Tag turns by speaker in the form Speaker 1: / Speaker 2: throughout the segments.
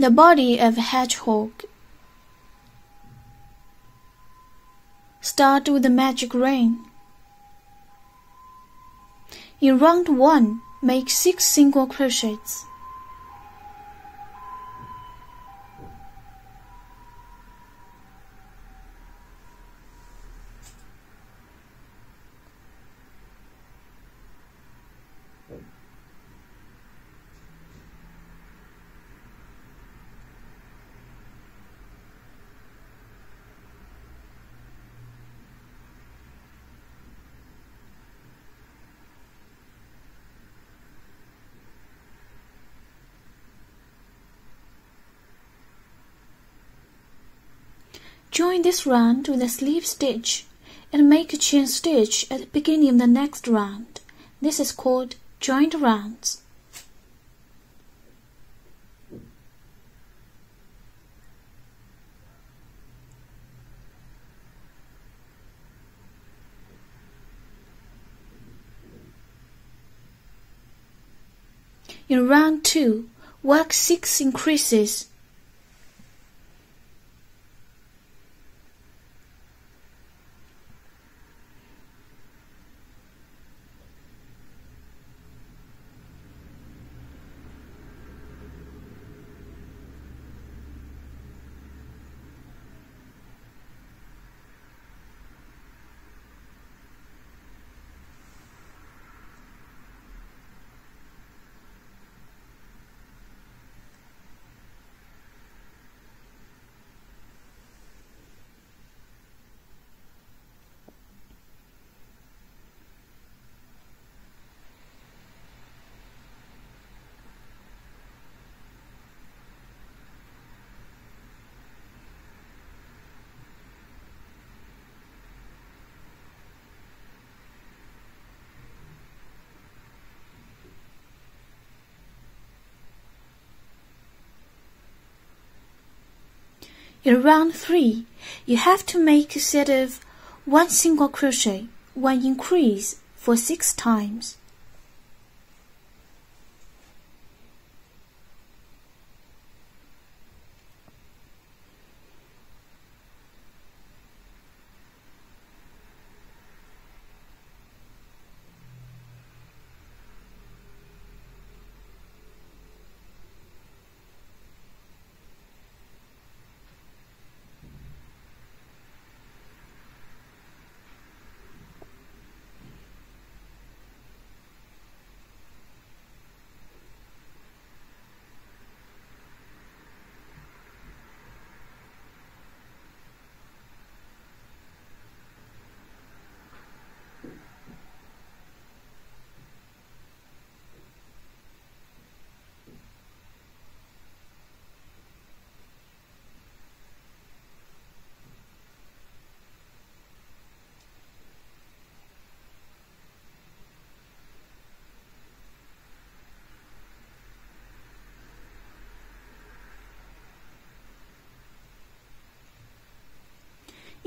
Speaker 1: The body of a hedgehog. Start with the magic ring. In round 1, make 6 single crochets. Join this round with a slip stitch and make a chain stitch at the beginning of the next round. This is called joined rounds. In round 2, work 6 increases In round 3, you have to make a set of 1 single crochet, 1 increase for 6 times.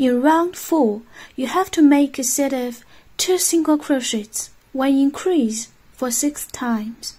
Speaker 1: In round 4, you have to make a set of 2 single crochets, 1 increase for 6 times.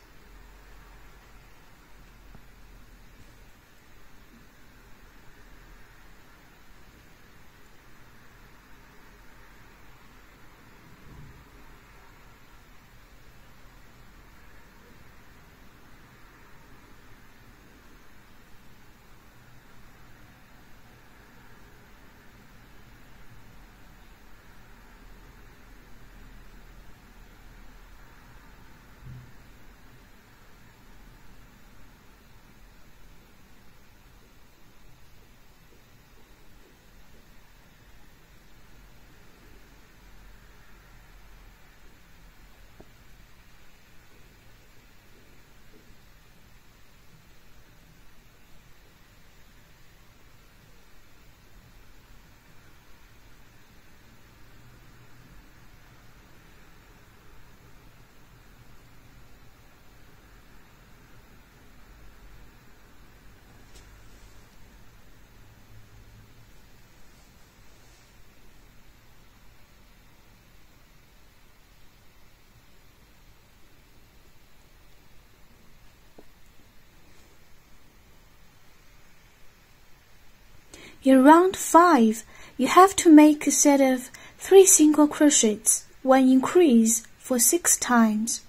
Speaker 1: In round 5, you have to make a set of 3 single crochets, 1 increase for 6 times.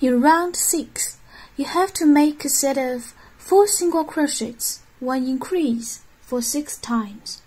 Speaker 1: In round 6, you have to make a set of 4 single crochets, 1 increase for 6 times.